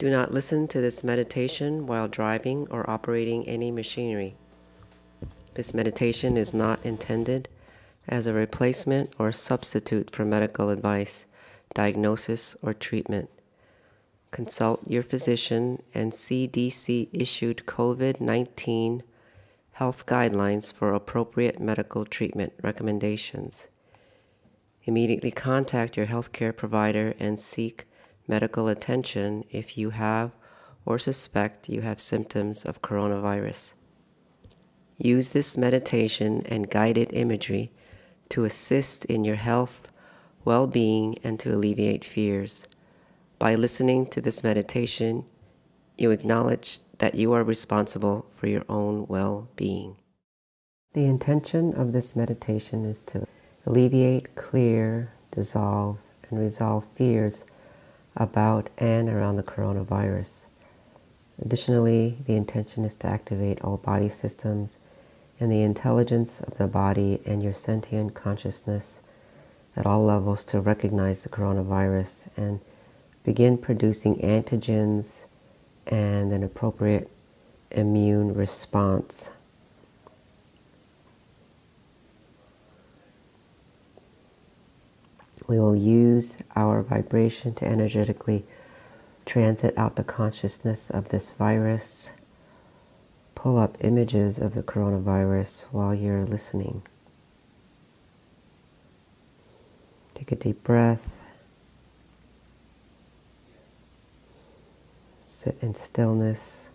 Do not listen to this meditation while driving or operating any machinery. This meditation is not intended as a replacement or substitute for medical advice, diagnosis, or treatment. Consult your physician and CDC issued COVID 19 health guidelines for appropriate medical treatment recommendations. Immediately contact your healthcare provider and seek medical attention if you have or suspect you have symptoms of coronavirus. Use this meditation and guided imagery to assist in your health, well being, and to alleviate fears. By listening to this meditation, you acknowledge that you are responsible for your own well being. The intention of this meditation is to alleviate, clear, dissolve, and resolve fears about and around the coronavirus. Additionally, the intention is to activate all body systems and the intelligence of the body and your sentient consciousness at all levels to recognize the coronavirus and begin producing antigens and an appropriate immune response. We will use our vibration to energetically transit out the consciousness of this virus. Pull up images of the coronavirus while you're listening. Take a deep breath. Sit in stillness.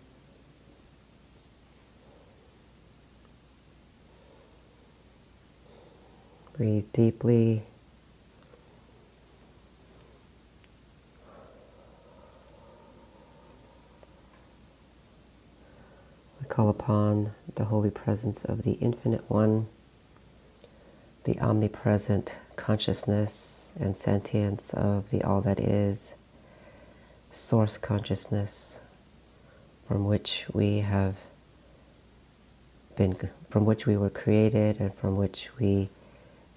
Breathe deeply. Call upon the holy presence of the Infinite One, the omnipresent consciousness and sentience of the All That Is, source consciousness from which we have been, from which we were created and from which we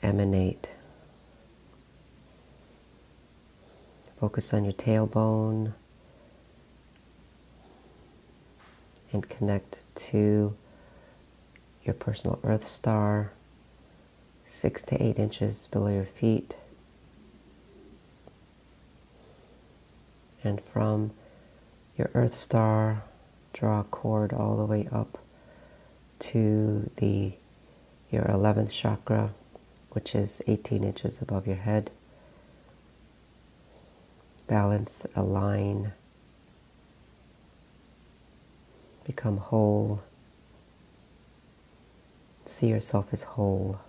emanate. Focus on your tailbone and connect to your personal earth star, six to eight inches below your feet. And from your earth star, draw a cord all the way up to the your 11th chakra, which is 18 inches above your head. Balance, align, become whole. See yourself as whole.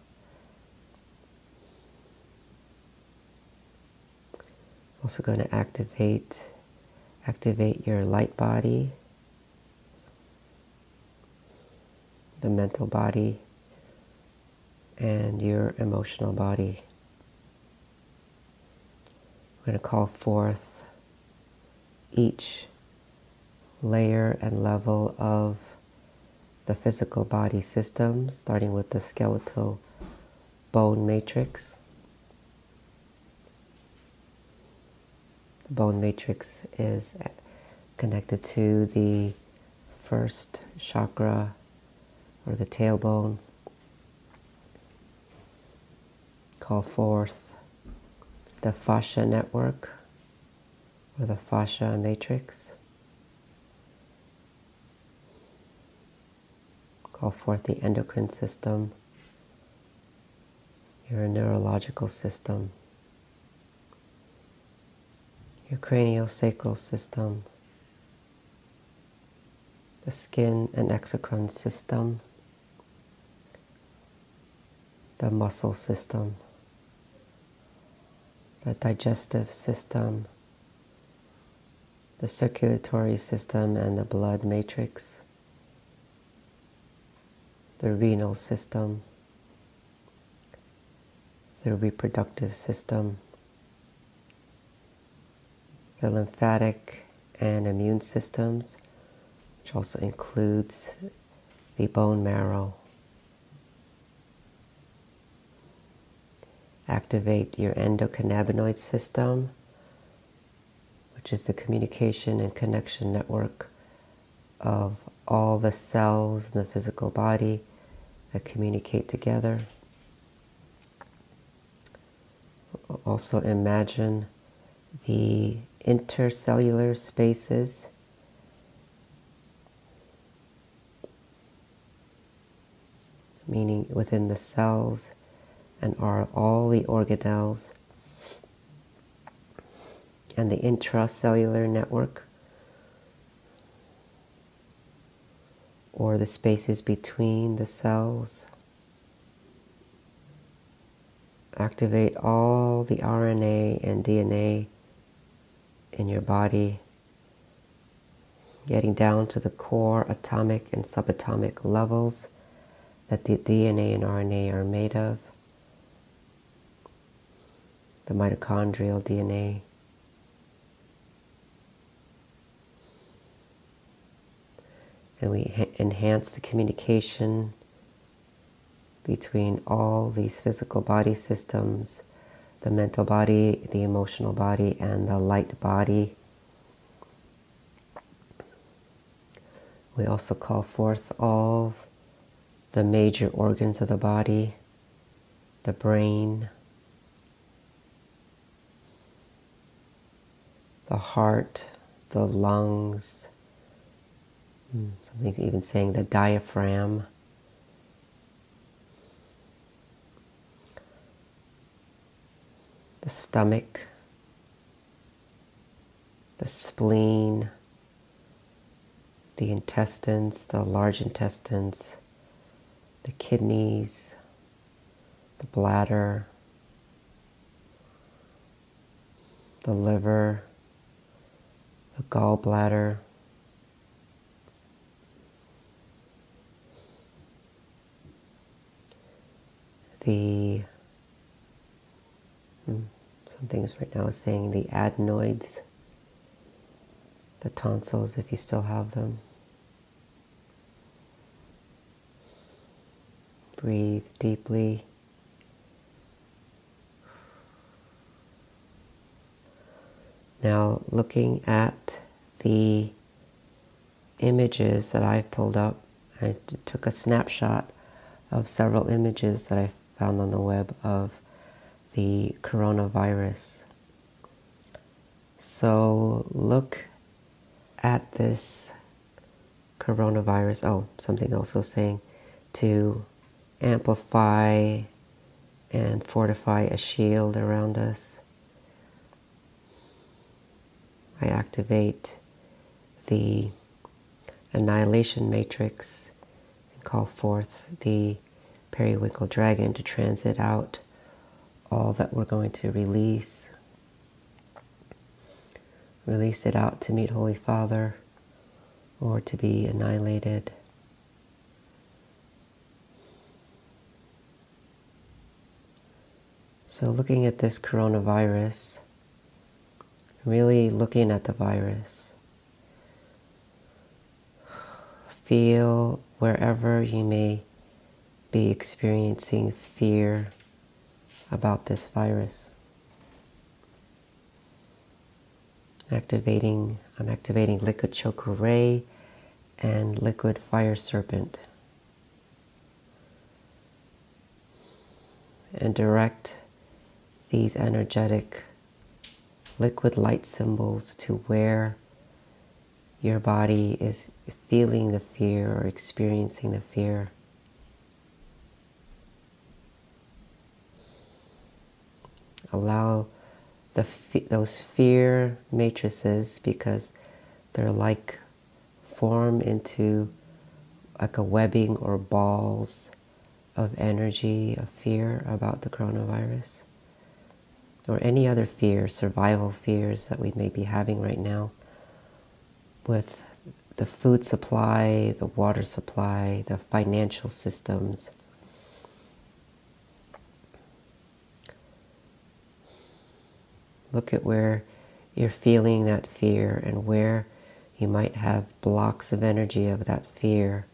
Also going to activate activate your light body, the mental body, and your emotional body. We're going to call forth each layer and level of the physical body system, starting with the skeletal bone matrix. The bone matrix is connected to the first chakra or the tailbone. Call forth the fascia network or the fascia matrix. Call forth the endocrine system, your neurological system, your craniosacral system, the skin and exocrine system, the muscle system, the digestive system, the circulatory system, and the blood matrix the renal system, the reproductive system, the lymphatic and immune systems, which also includes the bone marrow. Activate your endocannabinoid system, which is the communication and connection network of all the cells in the physical body that communicate together. Also imagine the intercellular spaces. Meaning within the cells and are all the organelles. And the intracellular network or the spaces between the cells. Activate all the RNA and DNA in your body, getting down to the core atomic and subatomic levels that the DNA and RNA are made of, the mitochondrial DNA. And we enhance the communication between all these physical body systems the mental body, the emotional body, and the light body. We also call forth all the major organs of the body, the brain, the heart, the lungs, something even saying the diaphragm. The stomach, the spleen, the intestines, the large intestines, the kidneys, the bladder, the liver, the gallbladder, the hmm, something's right now saying the adenoids, the tonsils if you still have them. Breathe deeply. Now, looking at the images that I've pulled up, I took a snapshot of several images that I found on the web of the coronavirus. So, look at this coronavirus. Oh, something also saying to amplify and fortify a shield around us. I activate the annihilation matrix and call forth the periwinkle dragon to transit out all that we're going to release. Release it out to meet Holy Father or to be annihilated. So, looking at this coronavirus, really looking at the virus, feel wherever you may be experiencing fear about this virus. Activating, I'm activating liquid Cho Ku Rei and liquid fire serpent. And direct these energetic liquid light symbols to where your body is feeling the fear or experiencing the fear. Allow the those fear matrices because they're like form into like a webbing or balls of energy of fear about the coronavirus or any other fears, survival fears that we may be having right now with the food supply, the water supply, the financial systems. Look at where you're feeling that fear and where you might have blocks of energy of that fear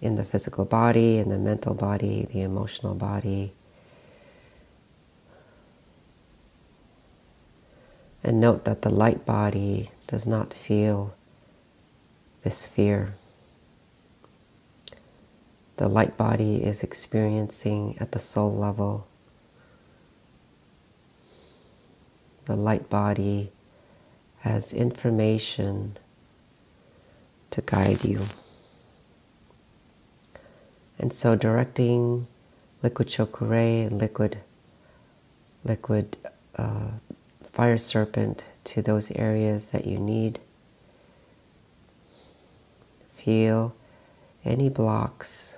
in the physical body, in the mental body, the emotional body. And note that the light body does not feel this fear. The light body is experiencing at the soul level. The light body has information to guide you. And so directing liquid Cho Ku Rei and liquid liquid uh, fire serpent to those areas that you need. Feel any blocks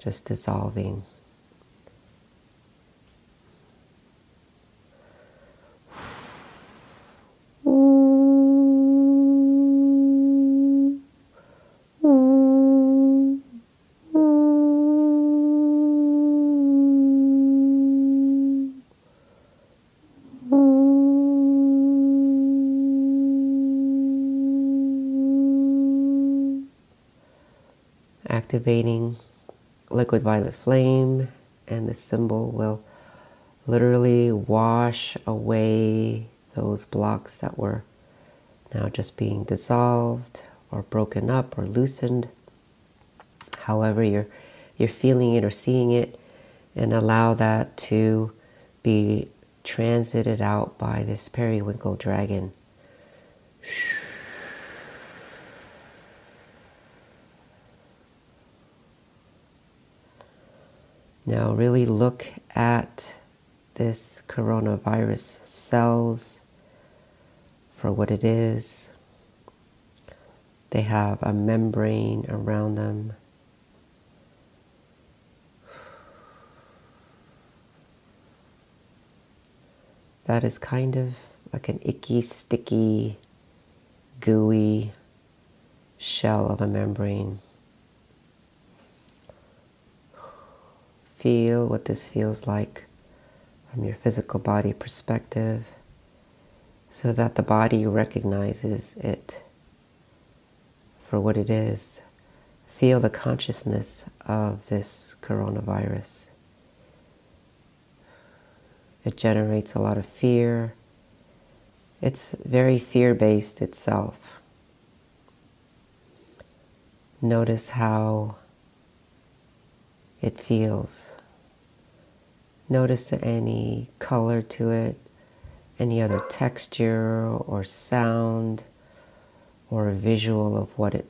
just dissolving. Activating liquid violet flame and the symbol will literally wash away those blocks that were now just being dissolved or broken up or loosened. However you're you're feeling it or seeing it and allow that to be transited out by this periwinkle dragon Now, really look at this coronavirus cells for what it is. They have a membrane around them. That is kind of like an icky, sticky, gooey shell of a membrane. Feel what this feels like from your physical body perspective so that the body recognizes it for what it is. Feel the consciousness of this coronavirus. It generates a lot of fear. It's very fear based itself. Notice how it feels. Notice any color to it, any other texture or sound or a visual of what it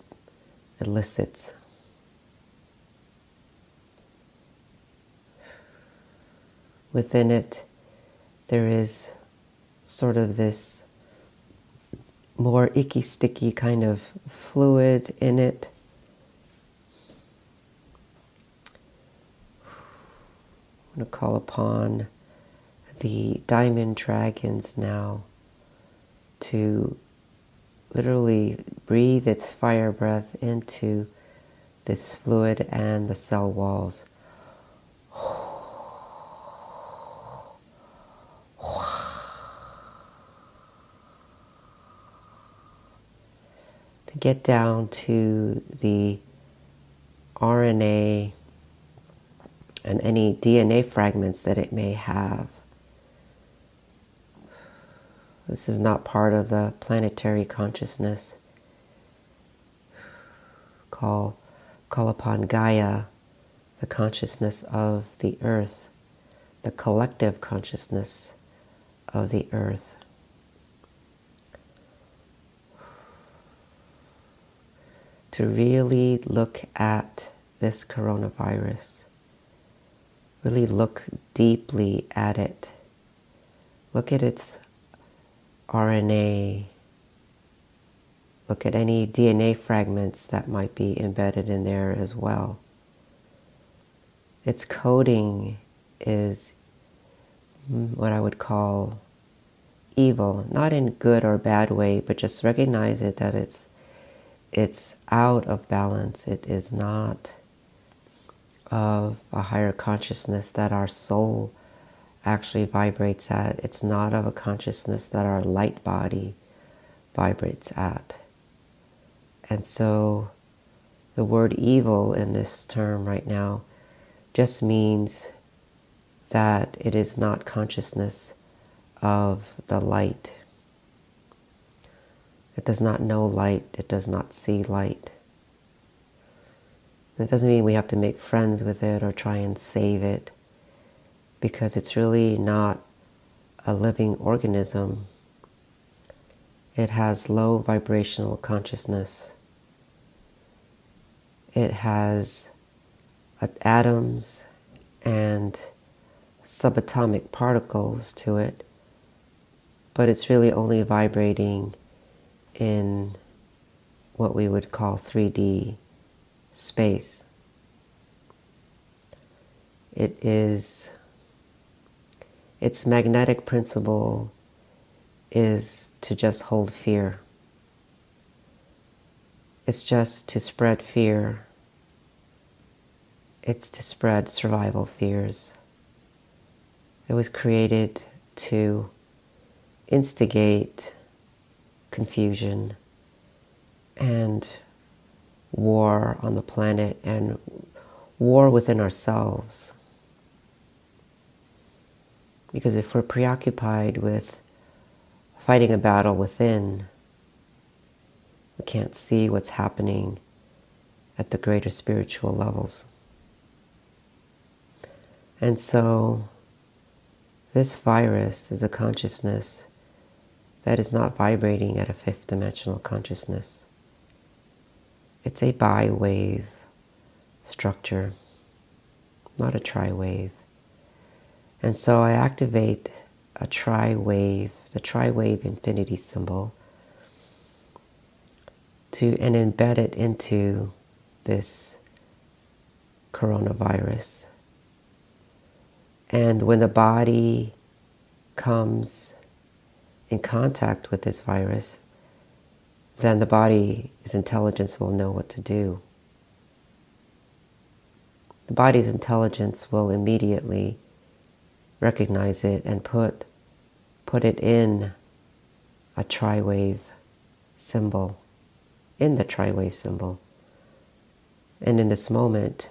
elicits. Within it, there is sort of this more icky, sticky kind of fluid in it I'm going to call upon the diamond dragons now to literally breathe its fire breath into this fluid and the cell walls. To get down to the RNA and any DNA fragments that it may have. This is not part of the planetary consciousness. Call, call upon Gaia, the consciousness of the earth, the collective consciousness of the earth. To really look at this coronavirus really look deeply at it. Look at its RNA. Look at any DNA fragments that might be embedded in there as well. Its coding is what I would call evil, not in good or bad way, but just recognize it that it's it's out of balance. It is not of a higher consciousness that our soul actually vibrates at. It's not of a consciousness that our light body vibrates at. And so the word evil in this term right now just means that it is not consciousness of the light. It does not know light, it does not see light. It doesn't mean we have to make friends with it or try and save it because it's really not a living organism. It has low vibrational consciousness. It has atoms and subatomic particles to it, but it's really only vibrating in what we would call 3D space. It is, its magnetic principle is to just hold fear. It's just to spread fear. It's to spread survival fears. It was created to instigate confusion and war on the planet and war within ourselves. Because if we're preoccupied with fighting a battle within, we can't see what's happening at the greater spiritual levels. And so, this virus is a consciousness that is not vibrating at a fifth dimensional consciousness. It's a bi-wave structure, not a tri-wave. And so I activate a tri-wave, the tri-wave infinity symbol, to and embed it into this coronavirus. And when the body comes in contact with this virus, then the body's intelligence will know what to do. The body's intelligence will immediately recognize it and put, put it in a tri-wave symbol, in the tri-wave symbol. And in this moment,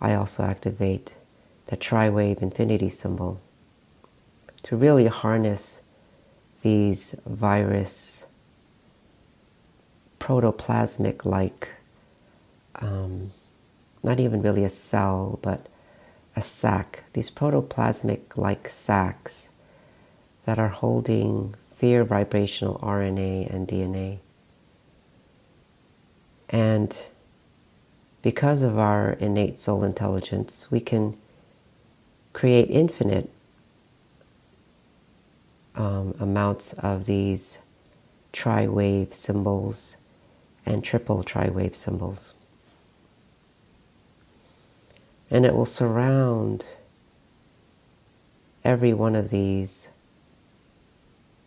I also activate the tri-wave infinity symbol to really harness these virus protoplasmic like um, not even really a cell but a sac these protoplasmic like sacs that are holding fear vibrational RNA and DNA and because of our innate soul intelligence we can create infinite um, amounts of these tri-wave symbols and triple tri-wave symbols. And it will surround every one of these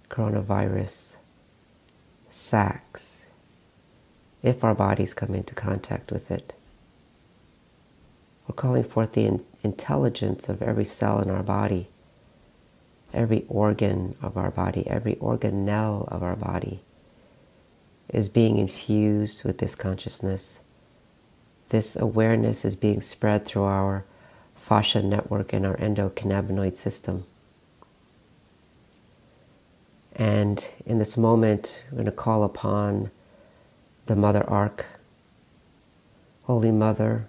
coronavirus sacs if our bodies come into contact with it. We're calling forth the in intelligence of every cell in our body every organ of our body, every organelle of our body is being infused with this consciousness. This awareness is being spread through our fascia network and our endocannabinoid system. And in this moment, we're going to call upon the Mother Ark, Holy Mother,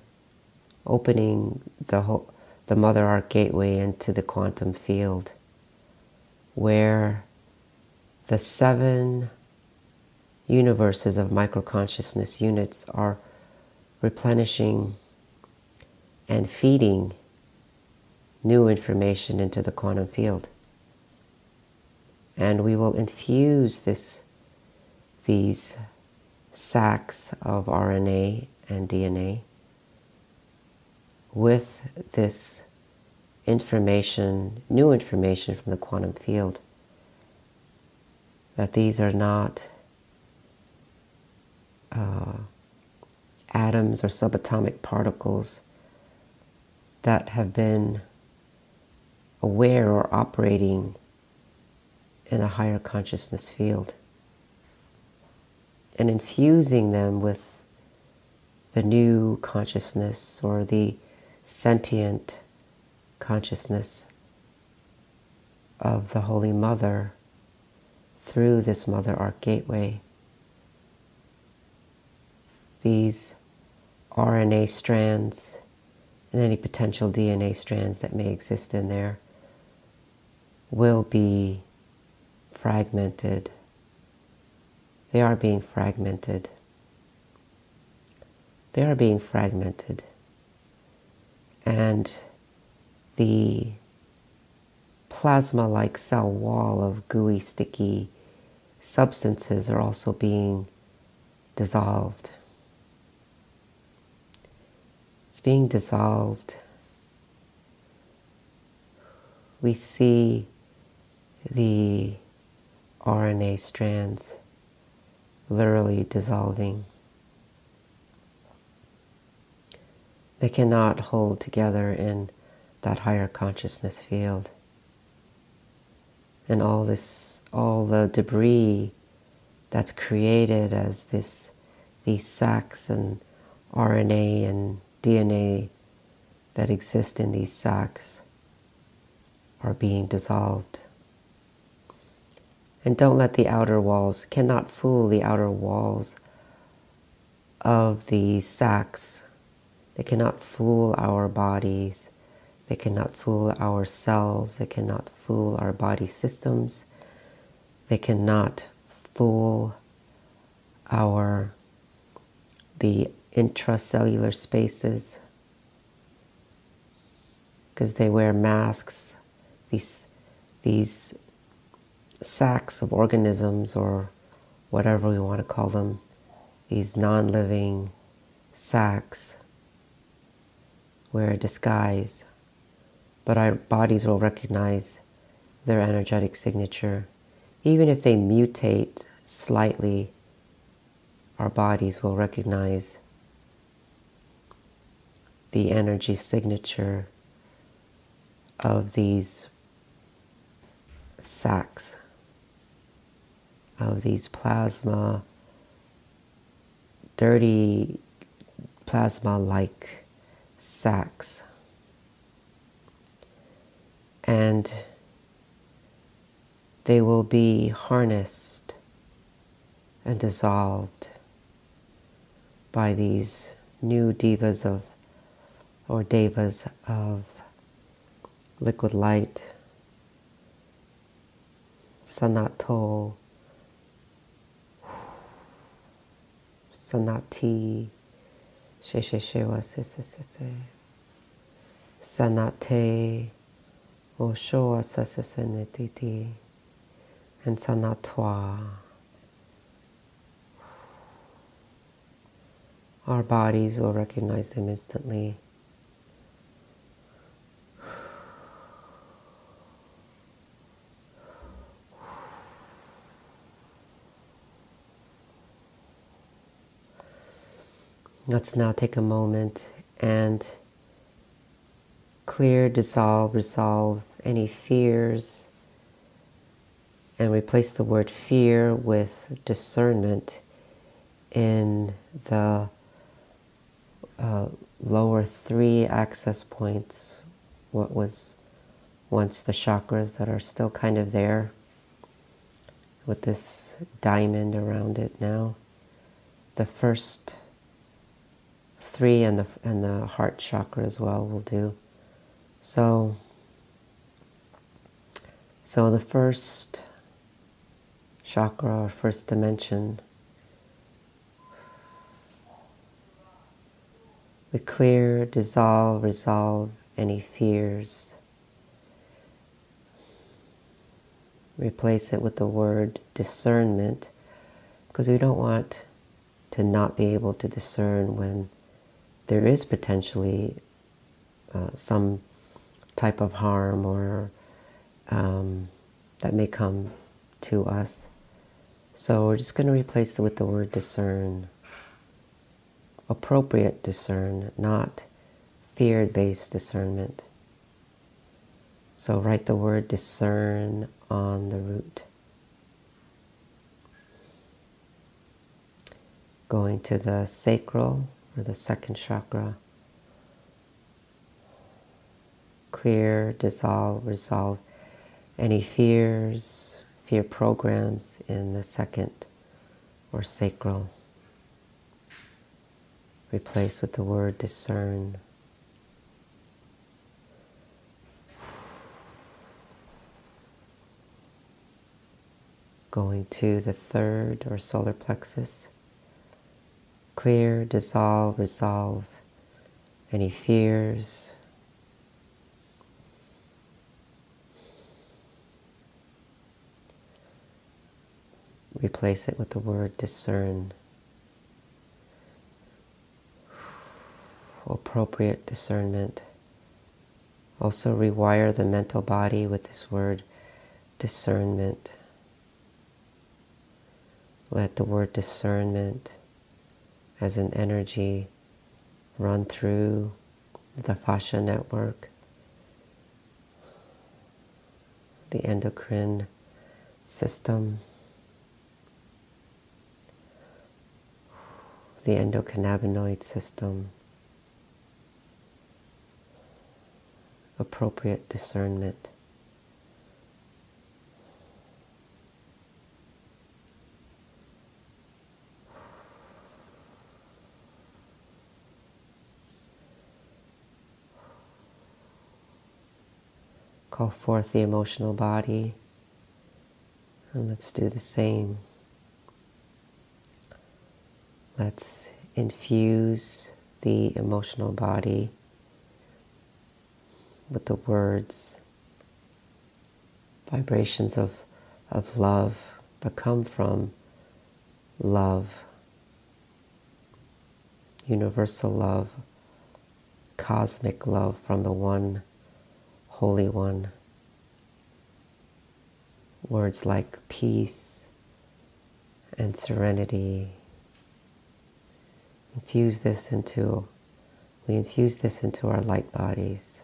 opening the, the Mother Ark gateway into the quantum field where the seven universes of microconsciousness units are replenishing and feeding new information into the quantum field. And we will infuse this, these sacs of RNA and DNA with this information, new information from the quantum field, that these are not uh, atoms or subatomic particles that have been aware or operating in a higher consciousness field and infusing them with the new consciousness or the sentient consciousness of the Holy Mother through this Mother Arc Gateway. These RNA strands and any potential DNA strands that may exist in there will be fragmented. They are being fragmented. They are being fragmented. And the plasma like cell wall of gooey, sticky substances are also being dissolved. It's being dissolved. We see the RNA strands literally dissolving. They cannot hold together in that higher consciousness field. And all this, all the debris that's created as this, these sacs and RNA and DNA that exist in these sacs are being dissolved. And don't let the outer walls, cannot fool the outer walls of the sacs. They cannot fool our bodies. They cannot fool our cells. They cannot fool our body systems. They cannot fool our the intracellular spaces because they wear masks. These these sacs of organisms or whatever we want to call them, these non living sacks wear a disguise, but our bodies will recognize their energetic signature. Even if they mutate slightly, our bodies will recognize the energy signature of these sacs of these plasma, dirty plasma like sacs. And they will be harnessed and dissolved by these new divas of or devas of liquid light, sanato, sanati, she she she se se se se, sanate, o sho wa se se and sanatwa. Our bodies will recognize them instantly. Let's now take a moment and clear, dissolve, resolve any fears and replace the word fear with discernment in the uh, lower three access points, what was once the chakras that are still kind of there with this diamond around it now. The first three and the and the heart chakra as well will do. So so the first chakra or first dimension we clear, dissolve, resolve any fears. Replace it with the word discernment because we don't want to not be able to discern when there is potentially uh, some type of harm or um, that may come to us. So we're just going to replace it with the word discern. Appropriate discern, not fear based discernment. So write the word discern on the root. Going to the sacral or the second chakra. Clear, dissolve, resolve any fears, fear programs in the second or sacral. Replace with the word discern. Going to the third or solar plexus. Clear, dissolve, resolve any fears, replace it with the word discern. Appropriate discernment. Also rewire the mental body with this word discernment. Let the word discernment as an energy run through the fascia network, the endocrine system, the endocannabinoid system, appropriate discernment. Call forth the emotional body. And let's do the same. Let's infuse the emotional body with the words, vibrations of, of love that come from love, universal love, cosmic love from the One Holy One. Words like peace and serenity. Infuse this into, we infuse this into our light bodies,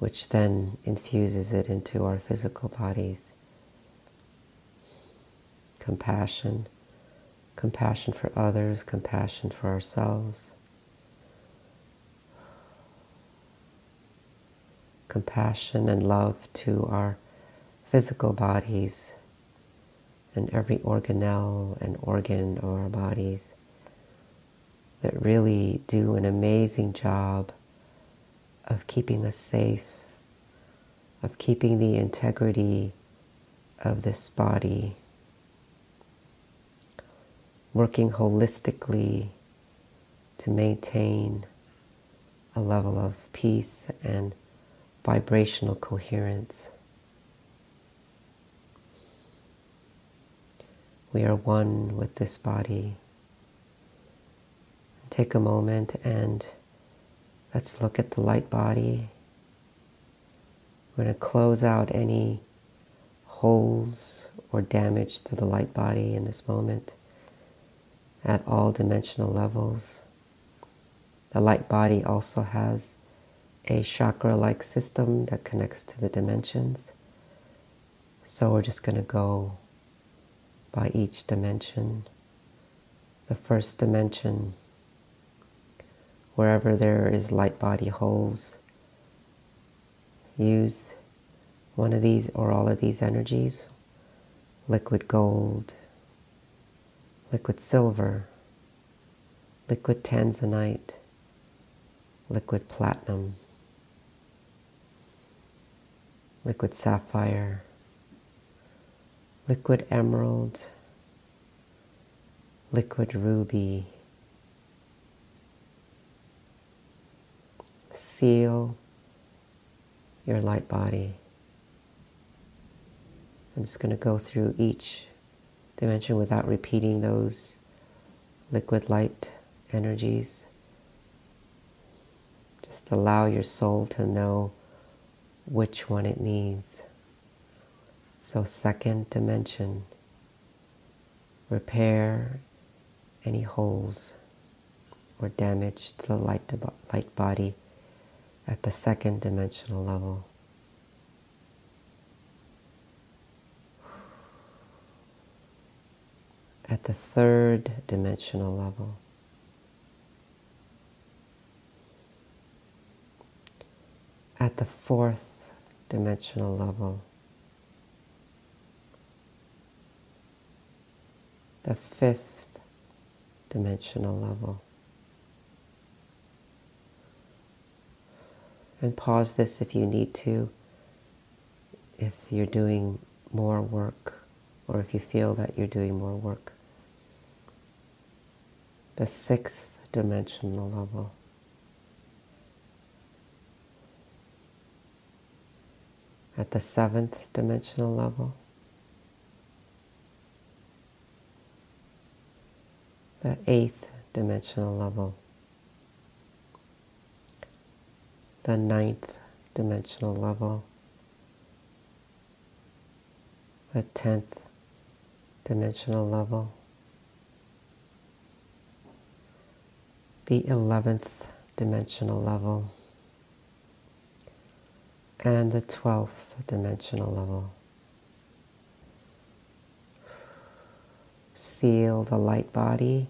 which then infuses it into our physical bodies. Compassion, compassion for others, compassion for ourselves. Compassion and love to our physical bodies and every organelle and organ of our bodies that really do an amazing job of keeping us safe, of keeping the integrity of this body, working holistically to maintain a level of peace and vibrational coherence. We are one with this body. Take a moment and let's look at the light body. We're going to close out any holes or damage to the light body in this moment at all dimensional levels. The light body also has a chakra-like system that connects to the dimensions. So we're just going to go by each dimension. The first dimension, wherever there is light body holes, use one of these or all of these energies, liquid gold, liquid silver, liquid tanzanite, liquid platinum, liquid sapphire, liquid emerald, liquid ruby. Seal your light body. I'm just going to go through each dimension without repeating those liquid light energies. Just allow your soul to know which one it needs. So, second dimension, repair any holes or damage to the light, light body at the second dimensional level. At the third dimensional level, at the fourth dimensional level, the fifth dimensional level. And pause this if you need to, if you're doing more work or if you feel that you're doing more work. The sixth dimensional level. At the seventh dimensional level, the eighth dimensional level, the ninth dimensional level, the tenth dimensional level, the eleventh dimensional level, and the twelfth dimensional level. Seal the light body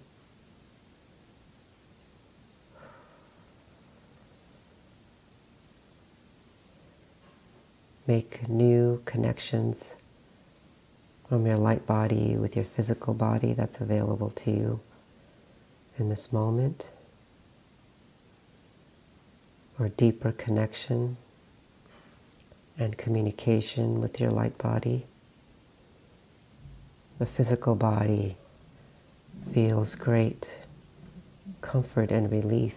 make new connections from your light body with your physical body that's available to you in this moment, or deeper connection and communication with your light body. The physical body feels great comfort and relief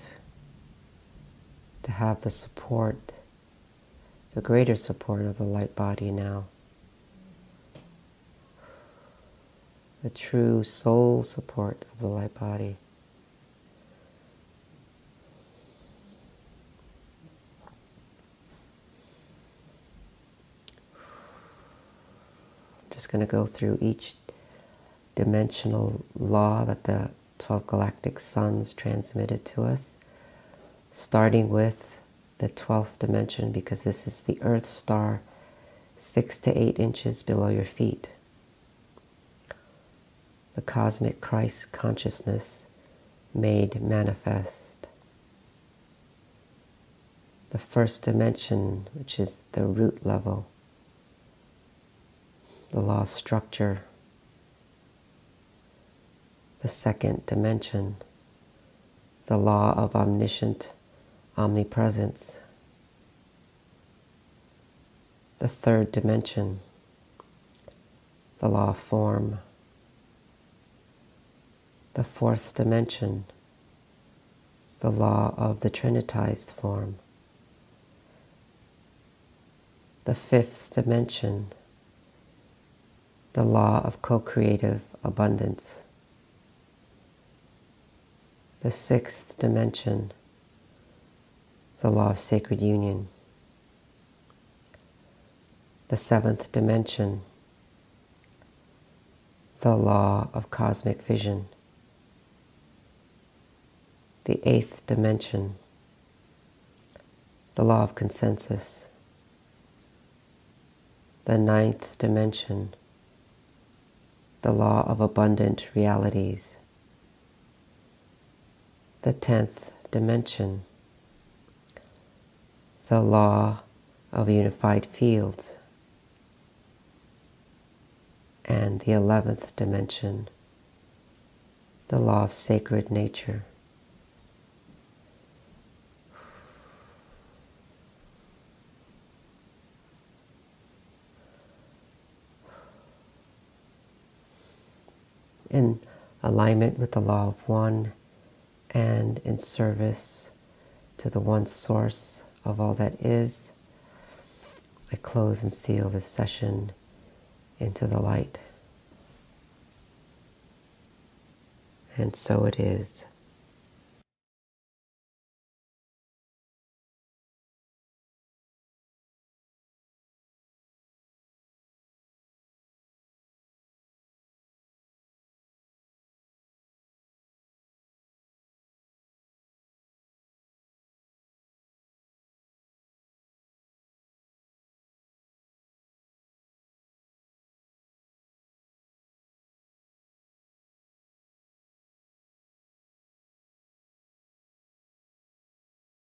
to have the support the greater support of the light body now. The true soul support of the light body. I'm just going to go through each dimensional law that the 12 galactic suns transmitted to us, starting with the 12th dimension because this is the Earth star six to eight inches below your feet. The cosmic Christ consciousness made manifest. The first dimension, which is the root level, the law of structure. The second dimension, the law of omniscient omnipresence, the third dimension, the law of form, the fourth dimension, the law of the trinitized form, the fifth dimension, the law of co-creative abundance, the sixth dimension, the law of sacred union. The seventh dimension, the law of cosmic vision. The eighth dimension, the law of consensus. The ninth dimension, the law of abundant realities. The tenth dimension, the law of unified fields. And the 11th dimension, the law of sacred nature. in alignment with the law of one and in service to the one source of all that is, I close and seal this session into the light. And so it is.